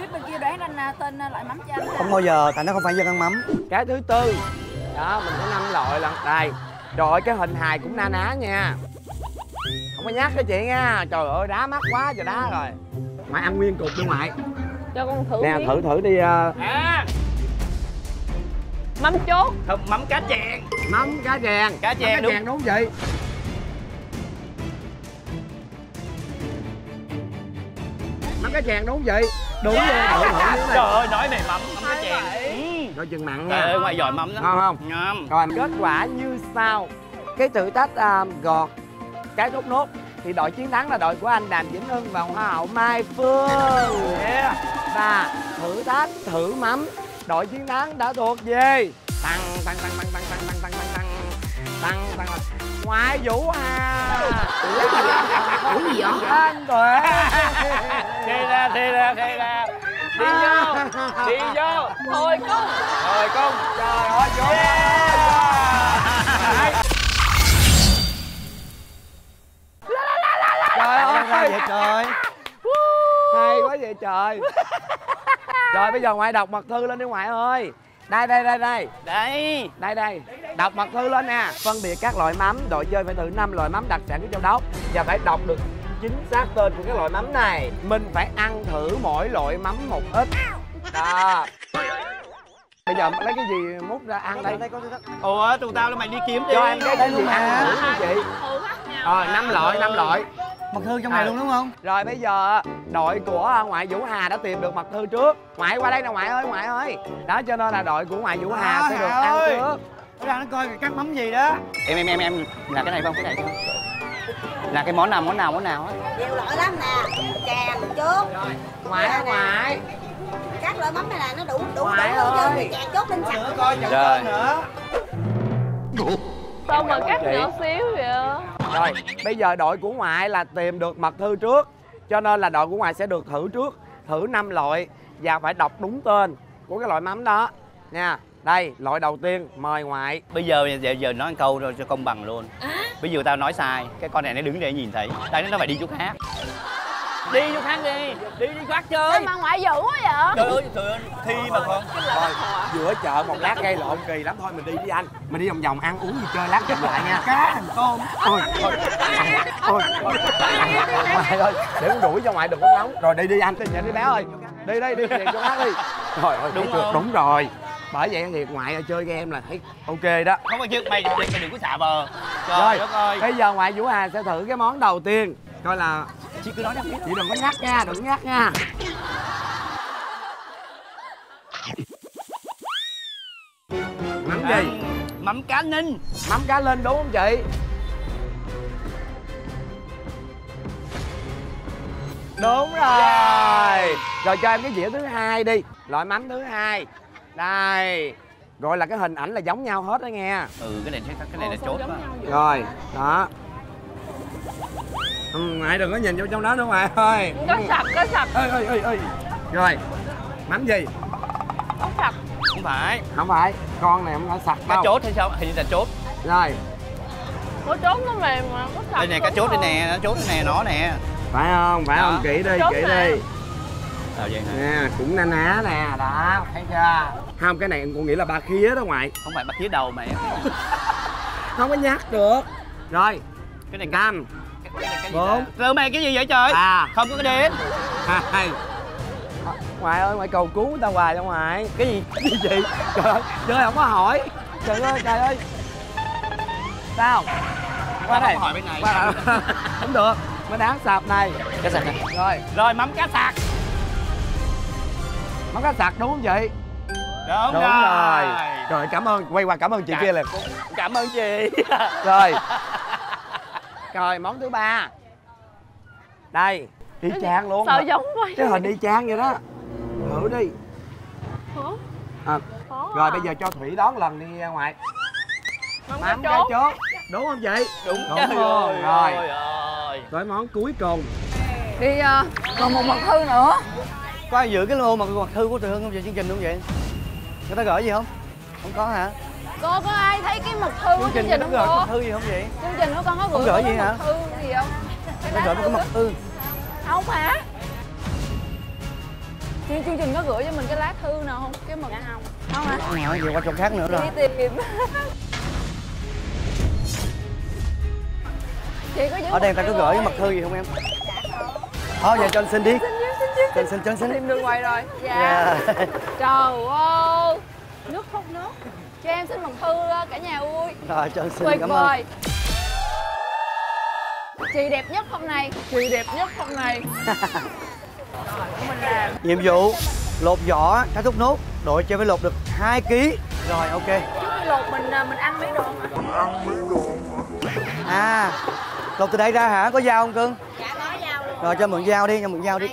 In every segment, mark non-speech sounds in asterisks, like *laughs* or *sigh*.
biết bên kia đoán anh à, tên à, loại mắm cho anh à. không bao giờ tại nó không phải dân ăn mắm. Cái thứ tư. Đó mình có năm loại lần. Đây. Rồi cái hình hài cũng na ná nha. Không có nhắc cái chị nha trời ơi đá mắt quá trời đá rồi. Ngoại ăn nguyên cục đi ngoại. Cho con thử nè miếng. thử thử đi uh, à. Mắm chốt. Mắm cá chèn. Mắm cá chèn. Cá chèn, mắm cá đúng. chèn đúng vậy mắm cá chèn đúng vậy. Đúng miếng trời này. ơi nói về mắm mắm cá chèn ừ. coi chừng mặn trời nha ơi ngoài giỏi mắm lắm. Ngon không? Ngon. Rồi. Kết quả như sau. Cái thử thách à, gọt cái thốt nốt. Thì đội chiến thắng là đội của anh Đàm Vĩnh Hưng và Hoa hậu Mai Phương. Yeah. và thử thách thử mắm. Đội chiến thắng đã thuộc về tăng tăng tăng tăng tăng tăng tăng tăng tăng. Tăng tăng tăng. Ngoại vũ hà. Ủa gì vậy? anh tuệ *laughs* đi ra đi ra đi ra. Đi vô đi vô. Thôi công rồi công trời ơi vô. Trời. Ơi. vậy trời. Hay quá vậy trời. Rồi bây giờ ngoại đọc mật thư lên đi ngoại ơi. Đây đây đây đây. Đây. Đây đây. Đọc mật thư lên nè. Phân biệt các loại mắm đội chơi phải thử năm loại mắm đặc sản của châu đốc. Và phải đọc được chính xác tên của cái loại mắm này. Mình phải ăn thử mỗi loại mắm một ít. Đó. Bây giờ lấy cái gì múc ra ăn đây ủa tụi tao là mày đi kiếm đi cho em cái cái gì ăn thử đi chị? Rồi năm loại năm loại. Mật thư trong này luôn đúng không? Rồi bây giờ đội của ngoại Vũ Hà đã tìm được mật thư trước. Ngoại qua đây nè ngoại ơi ngoại ơi. Đó cho nên là đội của ngoại Vũ Hà sẽ được Hà ăn ơi. trước. Nó ra nó coi cắt mắm gì đó. Em em em em. Là cái này không? Cái này. không là cái món nào món nào món nào á? Nhiều loại lắm nè chèn chốt ngoại ngoại các loại mắm này là nó đủ đủ đủ Ngoại luôn ơi. chứ chèn chốt lên sẵn coi nhận Rồi. nữa. Sao mà cắt nhỏ xíu vậy? Rồi bây giờ đội của ngoại là tìm được mật thư trước cho nên là đội của ngoại sẽ được thử trước thử năm loại và phải đọc đúng tên của cái loại mắm đó. Nha đây loại đầu tiên mời ngoại. Bây giờ giờ, giờ nói một câu rồi cho công bằng luôn. Bây giờ tao nói sai cái con này nó đứng để nhìn thấy. Đây nó phải đi chỗ khác. Đi chỗ khác đi đi đi khác chơi. Sao mà ngoại dữ quá vậy? Trời ơi trời ơi thi mà con. thôi giữa chợ một lát gây lộn kỳ lắm. Thôi mình đi đi anh. Mình đi vòng vòng ăn uống gì chơi lát gặp lại nha. Cá thằng tôm thôi thôi thôi ngoại ơi để con đuổi cho ngoại đừng có nóng. Rồi đi đi anh. Tin nhận đi bé ơi. Đi đi đi. Về chỗ khác đi. Rồi ơi Đúng rồi đúng rồi bởi vậy thiệt ngoại ơi, chơi game là thấy ok đó. Không phải chứ mày mày, đừng có xả bờ. Trời rồi đất ơi. bây giờ ngoại vũ hà sẽ thử cái món đầu tiên. Coi là chị cứ nói đi. Chị đừng có nhắc nha đừng nhắc nha. Mắm gì? Mắm cá ninh. Mắm cá linh đúng không chị? Đúng rồi. Rồi cho em cái dĩa thứ hai đi. Loại mắm thứ hai đây gọi là cái hình ảnh là giống nhau hết đó nghe. Ừ cái này cái này là chốt rồi đó. Ừ, ngoại đừng có nhìn vô trong đó nữa ngoại ơi. Có sạch có sạch ơi ơi ơi ơi rồi mắm gì? Có sạch không phải. Không phải con này không phải sạch cá chốt hay sao? Hình như là chốt. Rồi. Có trốn nó mềm mà có sạch đây nè cá đúng chốt đây không? nè nó chốt đây nè nó nè. Phải không? Phải Đó. không? Kỹ đi Chốt kỹ đi ờ vậy hả? Nè cũng na ná nè đó thấy chưa? Không cái này con nghĩ là ba khía đó ngoại. Không phải bắt phía đầu mày. Không có nhắc được. Rồi cái này gì Bốn. rồi mày cái gì vậy trời? Ba. Không có cái đến hai. Ngoại ơi ngoại cầu cứu tao hoài cho ngoại. Cái gì cái gì chị trời ơi chơi không có hỏi. Trời ơi trời ơi. Sao? Qua đây hỏi bên này. Qua *laughs* không được mới đáng sạp này. Cái sạc này. Rồi. Rồi mắm cá sạc món cá sặc đúng không chị? Đúng, đúng rồi. rồi. Rồi cảm ơn. Quay qua cảm ơn chị Dạ. kia liền cảm ơn chị. *laughs* Rồi. Rồi món thứ ba. Đây y chang luôn. Sao giống quá cái hình y chang vậy đó. Thử đi. À, Khó rồi à. bây giờ cho thủy đón lần đi ra ngoài. Mắm cá chốt. đúng không chị? Đúng Đúng trời rồi. ơi Rồi. rồi tới món cuối cùng. Đi ờ, còn một mật thư nữa có ai giữ cái lô mà mật thư của từ hưng không vậy chương trình không vậy người ta gửi gì không không có hả Cô có ai thấy cái mật thư của chương chương trình trình nó không gửi mật thư gì không vậy Chương trình của con có Không gửi gửi có gì hả? mật thư gì không? Cái nó gửi một cái mật thư Không hả? chương chương trình có gửi cho mình cái lá thư nào không cái mực không không hả Không hả? Về qua chỗ khác nữa rồi. đi tìm chị có giữ Ở đây người ta có gửi thư mật thư gì không em? Thôi giờ cho anh xin đi. Cho anh xin, cho anh xin. tìm được ngoài rồi dạ Dạ. trời ơi nước không nước cho em xin mật thư ờ, cả nhà ơi Rồi cho anh xin tuyệt cảm ơn. vời chị đẹp nhất hôm nay chị đẹp nhất hôm nay rồi của mình làm Nhiệm vụ lột vỏ cá thúc nốt. Đội chơi phải lột được 2 kg. Rồi ok. trước khi lột mình ờ, mình ăn mấy đồ hả À. Lột từ đây ra hả? Có dao không cưng? dạ có dao luôn Rồi cho mượn dao đi, cho mượn dao đi.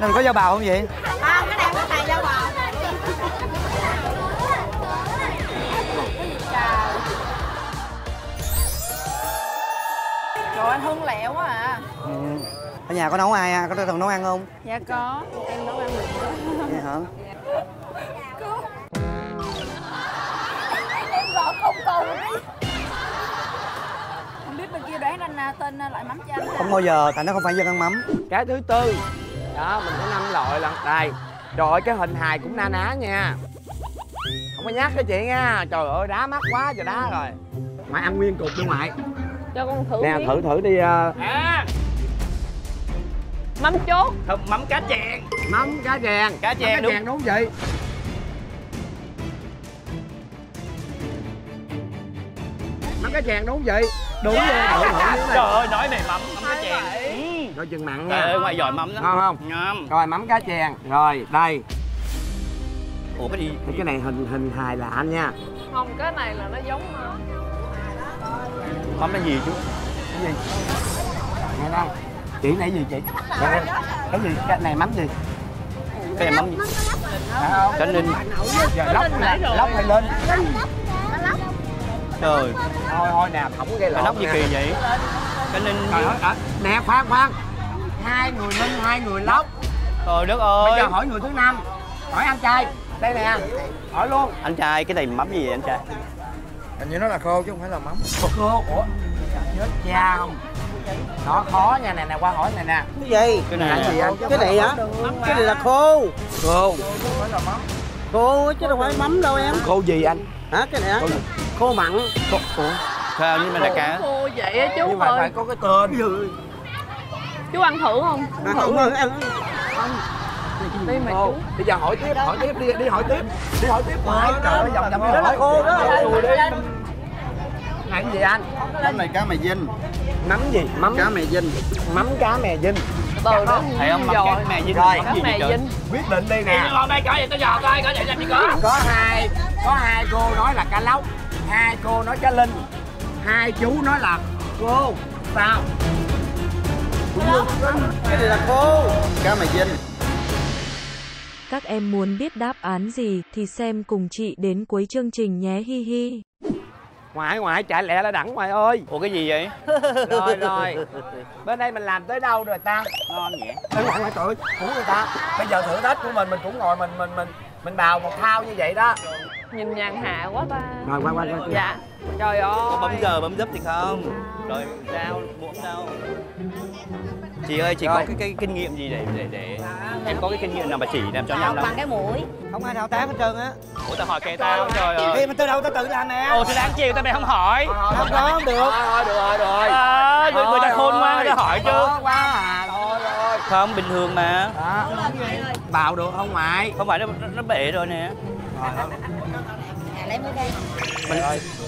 Mình có dao bào không vậy? không cái này có xài dao bò trời anh hưng lẹo quá à Ừ. Ở nhà có nấu ai à? Có thường nấu ăn không? dạ có em nấu ăn được Vậy hả? Không biết bên kia đoán anh à, tên à, loại mắm cho anh Không bao giờ, tại nó không phải dân ăn mắm. cái thứ tư. Đó mình có năm loại lần. Đây. Rồi cái hình hài cũng na ná nha. Không có nhắc cái chị nha trời ơi đá mắt quá trời đá rồi. Ngoại ăn nguyên cục đi ngoại. Cho con thử nè miếng. thử thử đi ờ, À, mắm chốt. Mắm cá chèn. mắm cá chèn. Cá chèn, Mắm cá đúng. chèn đúng vậy mắm cá chèn đúng vậy. Đúng miếng Trời này ơi, nói về mắm, mắm cá chèn. Ừ. rồi chừng mặn Trời nha. ơi, ngoài giỏi mắm lắm. ngon không? Ngon. rồi mắm cá chèn. Rồi đây. Ủa cái gì? Cái này hình hình hài lạ nha. Không cái này là nó giống Mắm là gì chú? cái gì? Nghe đây. Chị này gì chị. Cái gì? Cái này mắm gì? Cái này mắm gì? phải không? Cá ninh. giờ lóc rồi. lóc hay lên Trời, thôi thôi nè không có gây cái lộn nóc gì kỳ vậy? Cá ninh. Trời ơi, à, nè khoan khoan hai người linh hai người lóc Trời đất bây ơi. giờ hỏi người thứ năm hỏi anh trai đây nè hỏi luôn Anh trai, cái này mắm gì vậy anh trai? Hình như nó là khô chứ không phải là mắm. cô ủa chết cha không nó khó nha nè nè qua hỏi này nè Cái gì? Cái này Cái gì anh? Cái này hả? Cái này là khô. cô Khô chứ đâu phải mắm đâu em. cô gì anh Hả? Cái này hả? Khô gì? Khô mặn. Sao nhưng mà là cá? khô vậy á chú nhưng mà phải có cái tên chú ăn thử không À, không, không, em. đi mà chú bây giờ hỏi tiếp hỏi tiếp đi đi hỏi tiếp đi hỏi tiếp hoài trời ơi vòng vòng Đó là khô đó. Cái gì anh Cái này cá mè dinh. mắm gì mắm Cá mè dinh. mắm cá mè dinh từ đó Thấy không? Mắm giò cá mè dinh. Rồi. Gì mè vậy trời? dinh quyết định đi nè Ngon đây có vậy tao dò coi, có vậy làm gì có. có hai có hai cô nói là cá lóc hai cô nói cá linh hai chú nói là cô sao Cái này là khô. Cá mè dinh. Các em muốn biết đáp án gì thì xem cùng chị đến cuối chương trình nhé hi hi. Ngoại ngoại chạy lẹ là đẳng ngoại ơi. Ủa cái gì vậy? *laughs* rồi rồi. *laughs* Bên đây mình làm tới đâu rồi ta? Ngon vậy. Ê, ngoại ngoại trời của người ta. Bây giờ thử thách của mình mình cũng ngồi mình mình mình mình bào một thao như vậy đó nhìn nhàn hạ quá ta rồi qua qua qua dạ trời ơi Có bấm giờ bấm giúp thì không? Rồi sao? Buộc sao? Chị ơi, chị có Rồi. cái, cái kinh nghiệm gì để để để em có cái kinh nghiệm nào mà chỉ làm cho nhanh không? bằng cái mũi Không ai thao tác hết trơn á. Ủa tao hỏi kệ tao trời Thì ơi. mình từ đầu tao tự làm nè. Ồ thì đáng chiều tao mày không hỏi. Không có, không được. thôi được rồi được rồi À, người, người ta khôn quá người ta hỏi chứ. Quá à thôi rồi Không bình thường mà. đó bào được không ngoại Không phải nó nó, bể rồi nè. à, lấy mới đây mình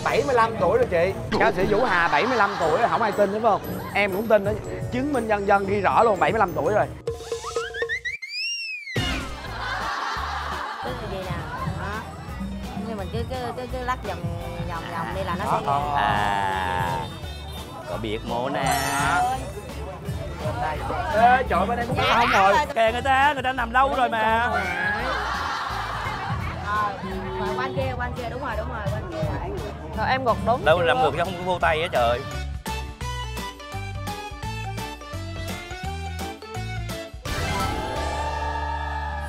75 tuổi rồi chị. Ca sĩ Vũ Hà 75 tuổi rồi, không ai tin đúng không? Em cũng tin đó. Chứng minh nhân dân ghi rõ luôn 75 tuổi rồi. Cứ cứ cứ cứ, lắc vòng vòng vòng đi là nó sẽ nghe. À. Có biết mố nè. Ê, trời bên đây cũng không rồi. Kệ người ta, người ta nằm lâu rồi mà. rồi quan kia quan kia đúng rồi đúng rồi quan kia rồi em gọt đúng Đâu làm ngược cho không có vô tay á trời.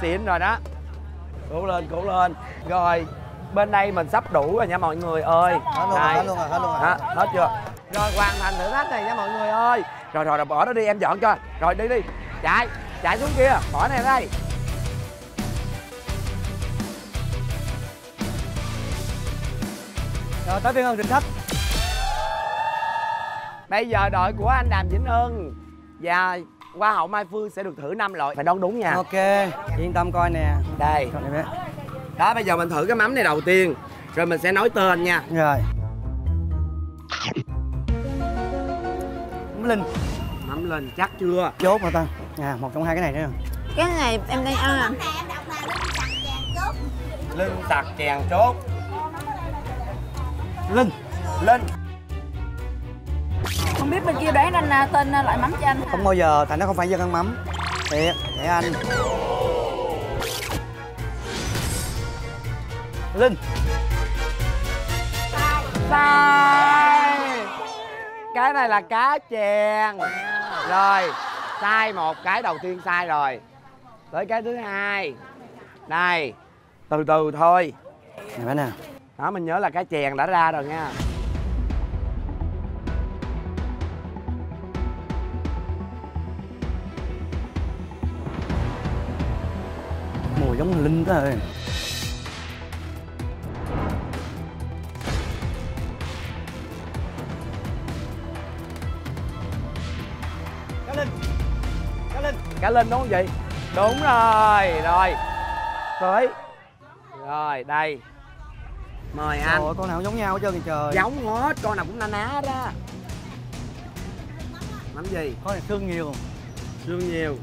xịn rồi đó. Cố lên cố lên. Rồi bên đây mình sắp đủ rồi nha mọi người ơi. Hết luôn rồi, hết luôn rồi, hết luôn rồi. Hết chưa rồi hoàn thành thử thách này nha mọi người ơi. Rồi rồi, rồi bỏ nó đi em dọn cho. Rồi đi đi. Chạy chạy xuống kia. Bỏ này đây. Rồi tới phiên Hân thử thách. bây giờ đội của anh đàm vĩnh hưng và hoa hậu mai phương sẽ được thử năm loại. Phải đoán đúng nha. Ok, yên tâm coi nè. đây. Đó bây giờ mình thử cái mắm này đầu tiên. Rồi mình sẽ nói tên nha. Rồi. Mắm Linh, mắm lên chắc chưa chốt mà ta. À, một trong hai cái này nữa. cái này em đang ăn à linh sặc chèn chốt Linh. linh Không biết bên kia đoán anh tên loại mắm cho anh Không bao giờ, tại nó không phải dân ăn mắm. Thiệt, để anh. Linh. sai cái này là cá chèn. Rồi sai một cái đầu tiên sai rồi. Tới cái thứ hai. Đây từ từ thôi. Này bé nè. đó mình nhớ là cá chèn đã ra rồi nha. Mùi giống Linh đó rồi. Linh. cá linh đúng không chị đúng rồi rồi. Tới rồi đây. Mời Trời anh. ơi, con nào cũng giống nhau hết trơn trời. giống hết con nào cũng na ná đó. Mắm gì? Con này xương nhiều. xương nhiều.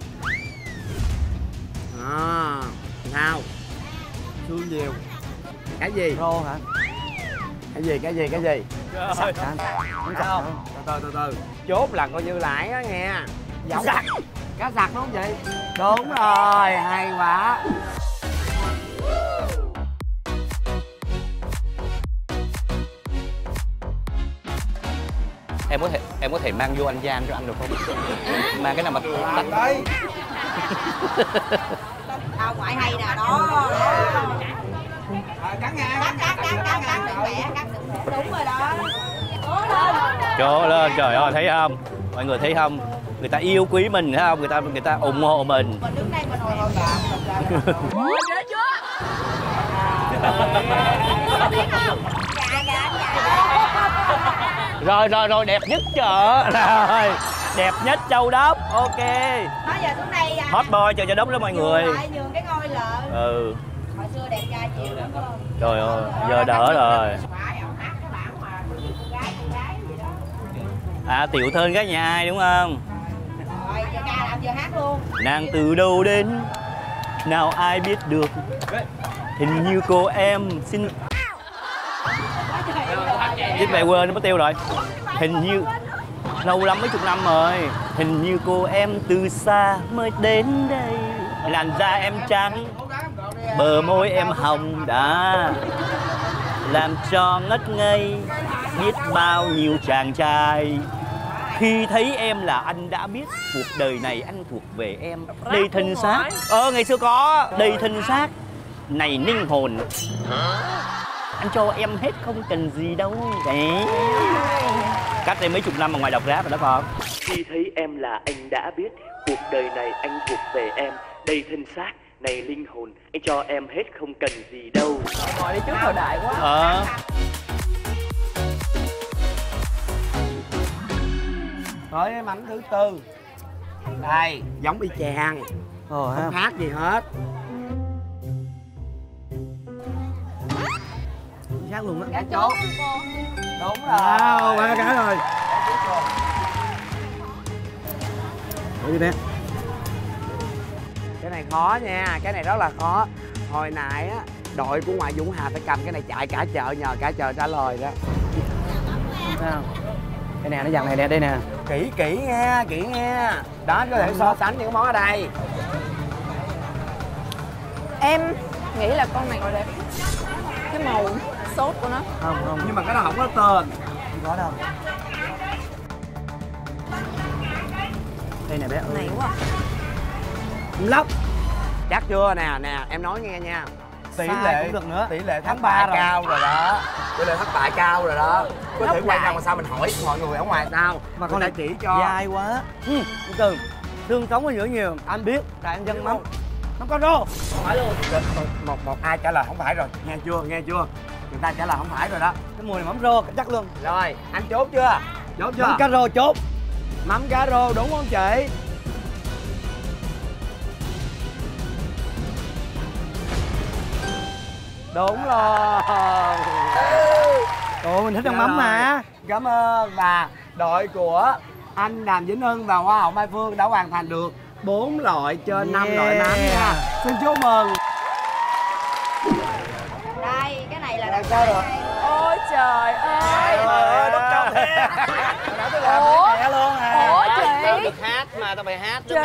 À nào. Xương nhiều. Cái gì? Rô hả? cái gì cái gì cái gì? Sạch hả? Không sạch từ từ từ từ. Chốt là coi như lại á nghe giống sặc cá sặc đúng không chị? Đúng rồi hay quá. Em có thể em có thể mang vô anh Giang cho ăn được không? Mang cái nào mà tắt đây à, ngoại hay nè đó. Cắn nha cắt cắt cắt cắt cắt đừng bẻ cắt đừng đúng rồi đó. Trời lên trời ơi thấy không? Mọi người thấy không người ta yêu quý mình thấy không? Người ta người ta ủng hộ mình. Mình đứng đây mình hồi hồi bạc rồi rồi rồi đẹp nhất chợ. Rồi đẹp nhất châu đốc. Ok. Nói giờ xuống đây à, hot boy chờ châu đốc đó mọi người. nhường cái ngôi lợn ừ. Hồi xưa đẹp trai chiều lắm phải không? Trời ơi giờ đỡ rồi. À tiểu thơ gái nhà ai đúng không giờ hát luôn. Nàng từ đâu đến? Nào ai biết được? Hình như cô em xin Chết mẹ quên, nó mất tiêu rồi. Hình như Lâu lắm mấy chục năm rồi. Hình như cô em từ xa mới đến đây. Làn da em trắng, Bờ môi em hồng đã. Làm cho ngất ngây Biết bao nhiêu chàng trai khi thấy em là anh đã biết cuộc đời này anh thuộc về em. Đầy thân xác. Ờ ngày xưa có. Đầy thân xác. Này ninh hồn. Anh cho em hết không cần gì đâu. Đấy. Cách đây mấy chục năm mà ngoài đọc rap rồi đó con. Khi thấy em là anh đã biết Cuộc đời này anh thuộc về em. Đầy thân xác. Này linh hồn Anh cho em hết không cần gì đâu. Ngồi đi trước thời đại quá. Ờ tới cái mắm thứ tư. Đây giống y chang. Ồ không khác gì hết. Khác luôn á. cá chốt. Đúng rồi. Wow, ba cái rồi. Đi bé. cái này khó nha cái này rất là khó. Hồi nãy á đội của ngoại Dũng Hà phải cầm cái này chạy cả chợ nhờ cả chợ trả lời đó. Thấy không? Cái nè nó dằn này nè, đây nè. kỹ kỹ nghe kỹ nghe. Đó có thể so sánh những món ở đây. Em nghĩ là con này đẹp cái màu sốt của nó. Không, không, nhưng mà cái đó không có tên. Không có đâu. Đây nè bé. này quá lóc. Chắc chưa nè nè em nói nghe nha. Tỷ lệ cũng được nữa. tỷ lệ thắng ba cao rồi đó. Tỷ lệ thất bại cao rồi đó có thể quay bại. ra mà sao mình hỏi mọi người ở ngoài? Sao? Mà con này chỉ cho. dài quá. Ừ, từ thương sống ở giữa nhiều. Anh biết tại anh dân mắm. mắm con rô phải luôn. Một, một một ai trả lời không phải rồi. Nghe chưa nghe chưa? Người ta trả lời không phải rồi đó. Cái mùi này mắm rô chắc luôn. Rồi anh chốt chưa? Chốt chưa? mắm cá rô chốt. Mắm cá rô đúng không chị? Đúng rồi ồ mình thích ăn mắm mà. Cảm ơn và đội của anh Đàm Vĩnh Hưng và Hoa hậu Mai Phương đã hoàn thành được 4 loại trên 5 loại mắm nha. Xin chúc mừng. Đây cái này là đặc sao rồi ôi trời ơi. Ơi đất trong thế ủa? mẹ luôn à. Ủa tao chị được hát mà tao phải hát chị? ta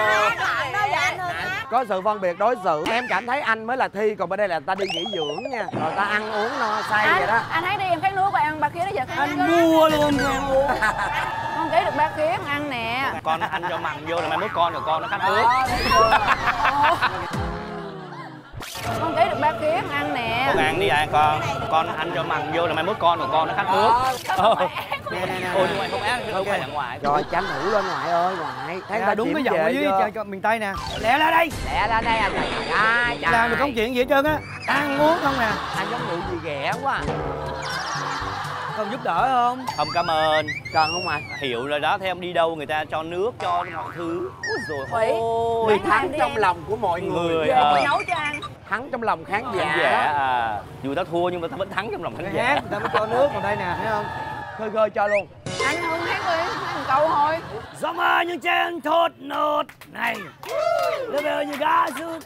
hát lại đó và anh hơn hát có sự phân biệt đối xử. Em cảm thấy anh mới là thi còn bên đây là ta đi nghỉ dưỡng nha. Rồi ta ăn uống no say vậy đó. anh anh thấy đi em khát nước và em ba khía nó giờ khát anh mua luôn cho em uống con kể được ba khía ăn nè. Con ăn cho mặn vô là mai mốt con của con nó cắt nước con kể được ba khía ăn nè. Con ăn đi à con con ăn cho mặn vô là mai mốt con của con nó cắt nước. Nè nè nè ôi mà không ác không phải là ngoại rồi tranh thủ lên ngoại ơi ngoại thấy Dạ, ta đúng cái giọng ở dưới cho, cho miền tây nè. Lẹ ra đây. Lẹ lên đây à trời ơi làm được công chuyện gì hết trơn á. Ăn uống không nè anh giống người gì ghẻ quá à. còn giúp đỡ không? Không cảm ơn. Cần không ngoại hiểu rồi đó thấy em đi đâu người ta cho nước cho mọi thứ. Úi rồi ôi người thắng trong em. lòng của mọi người. Người, ờ. nấu cho ăn. Thắng trong lòng khán giả khán giả. à. Dù tao thua nhưng mà tao vẫn thắng trong lòng khán giả. người ta mới cho nước vào đây nè thấy không khơi khơi cho luôn. Anh hưng hát đi hát một câu thôi gió mơ những trên thốt nốt. Này đưa về như gà rút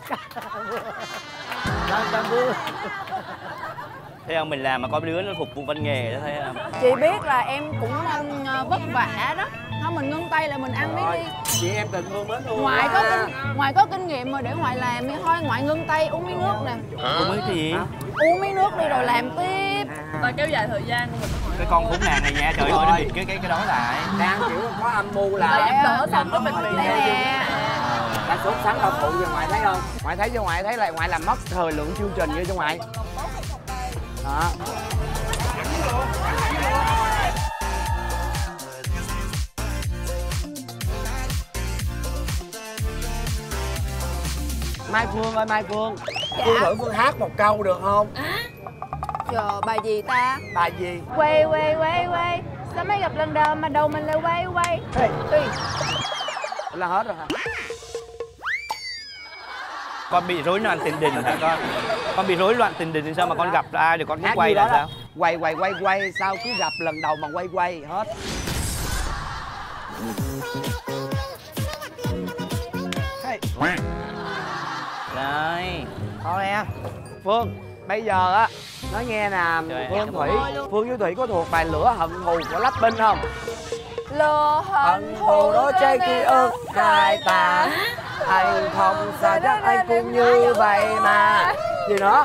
đang đang vui thấy không mình làm mà có đứa nó phục vụ văn nghề đó thấy không chị biết là em cũng ờ, vất vả đó. Thôi mình ngưng tay là mình ăn miếng đi. chị em tình thương mến thương ngoài có kinh ngoài có kinh nghiệm mà để ngoài làm đi thôi ngoại ngưng tay uống miếng nước nè. Uống mấy gì? Uống miếng nước đi rồi làm tiếp Và kéo dài thời gian của mình cái con khốn nạn này nha trời ơi nó bịt cái cái cái đó lại đang kiểu có âm mưu là giúp đỡ xong có mình bị nè. đã sốt sắng độc phụ cho ngoại thấy không? Ngoại thấy cho ngoại thấy là ngoại làm mất thời lượng chương trình như cho ngoại đó. Mai Phương ơi Mai Phương. Phương thử Phương hát một câu được không? Chờ bài gì ta? Bài gì? quay quay quay quay. Sao mới gặp lần đầu mà đầu mình lại quay quay? Ê, là hết rồi hả? con bị rối loạn tiền đình hả con? Con bị rối loạn tiền đình thì sao mà con gặp ai thì con cứ quay là sao. Quay quay quay quay sao cứ gặp lần đầu mà quay quay hết. Hey. đây thôi nè Phương bây giờ á nói nghe nè Trời, Phương Thủy. Phương với Thủy có thuộc bài lửa hận thù của Lắp Binh không? lừa hận thù đó trái ký ức hai ta Anh không sao chắc anh cũng như vậy mà. Gì nữa?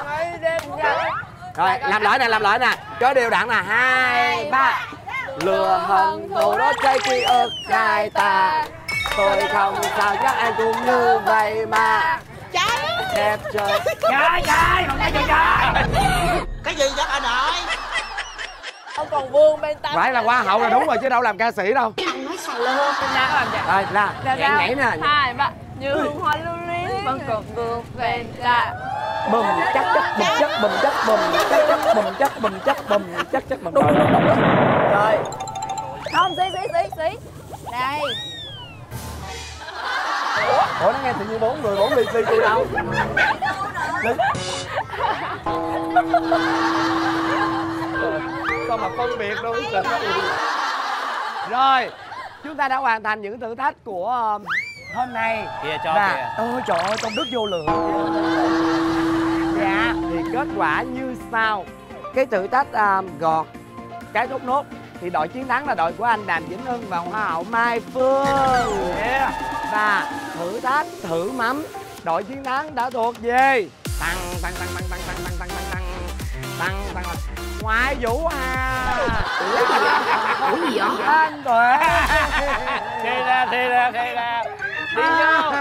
Rồi làm lại nè làm lại nè. Cho đều đặn nè. Hai ba. Lừa hận thù đó trái ký ức hai ta Tôi không sao chắc anh cũng như vậy mà. Đẹp trời. Trái trái không trái trái Ông còn vương bên ta Phải là hoa hậu là đúng rồi chứ đâu làm ca sĩ đâu. Bên nhà làm vậy Rồi là nhảy nè. Hai ba. Như hương hoa lưu luyến Vẫn còn vương bên ta bùm chắc chắc bùm chắc bùm chắc bùm chắc chắc bùm chắc bùm chắc bùm chắc chắc bùm. Rồi rồi rồi rồi. Không xí xí xí xí. Đây ủa nó nghe tự nhiên bốn người bốn ly ly tôi đâu? Ly. sao mà phân biệt đâu tình rồi chúng ta đã hoàn thành những thử thách của um, hôm nay. Kìa cho và kìa. ôi trời ơi công đức vô lượng dạ thì kết quả như sau. Cái thử thách à, gọt cái thốt nốt thì đội chiến thắng là đội của anh Đàm Vĩnh Hưng và Hoa hậu Mai Phương. Và thử thách thử mắm. Đội chiến thắng đã thuộc về tăng tăng tăng tăng tăng tăng tăng tăng tăng. Tăng tăng tăng. Ngoại vũ hà. Ủa gì vậy? Anh tuệ. Thế ra thế ra thế ra. Đi vô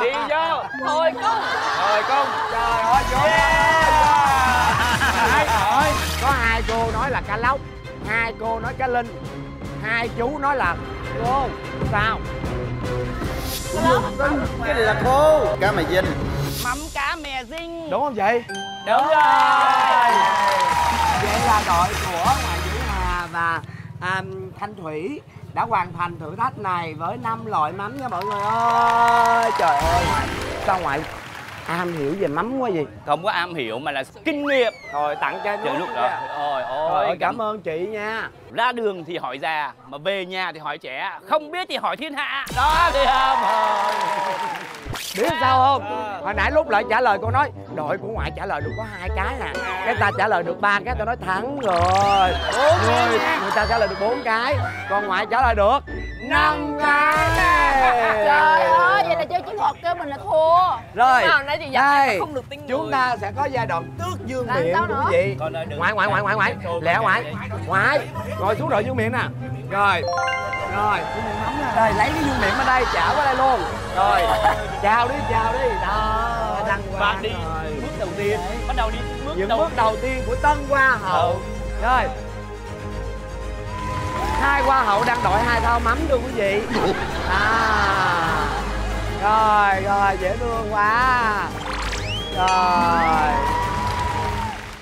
đi vô. Thôi cung rồi cung trời ơi vô. Đấy, rồi có hai cô nói là cá lóc hai cô nói cá linh hai chú nói là cô sao? Cái này là khô cá mè dinh mắm cá mè dinh đúng không chị? Đúng rồi. vậy là đội của ngoại vũ hà và à, thanh thủy đã hoàn thành thử thách này với năm loại mắm nha mọi người ơi. Trời ơi. Sao ngoại am hiểu về mắm quá gì không có am hiểu mà là kinh nghiệm. Rồi tặng cho trời lúc đó ôi ôi cảm ơn chị nha. Ra đường thì hỏi già mà về nhà thì hỏi trẻ. Không biết thì hỏi thiên hạ. Đó thì không biết sao không? Hồi nãy lúc lại trả lời cô nói đội của ngoại trả lời được có hai cái nè cái ta trả lời được ba cái tôi nói thắng rồi. Người người ta trả lời được bốn cái còn ngoại trả lời được năm cái. Trời ơi là chơi chiến thuật kêu mình là thua. Rồi Nào nãy chị dặn em đây là không được tin chúng người. ta sẽ có giai đoạn tước dương Làm miệng của đừng- ngoại ngoại ngoại ngoại ngoại lẹ ngoại ngoại ngồi xuống rồi dương miệng nè. Rồi rồi. Rồi lấy cái dương miệng ở đây trả qua đây luôn. Rồi chào đi chào đi. Đó đăng quang đi rồi. bước đầu tiên. Bắt đầu đi bước những đầu bước đầu tiên. của tân hoa hậu. Rồi. Hai hoa hậu đang đội hai thao mắm luôn quý vị. *laughs* À rồi rồi dễ thương quá. Rồi.